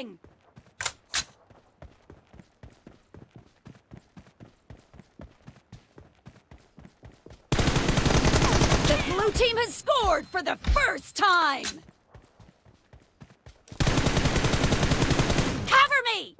The blue team has scored for the first time! Cover me!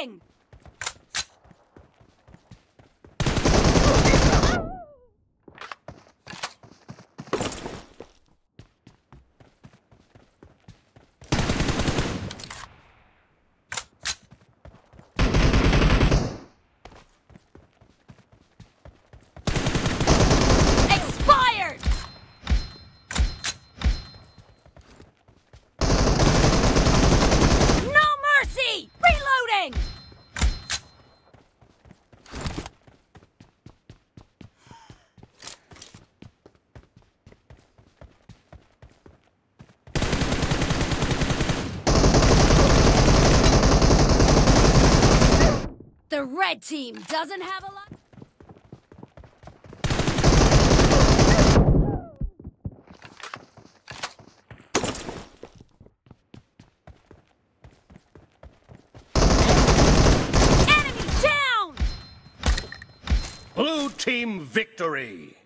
bang! Red team doesn't have a lot. Blue team victory!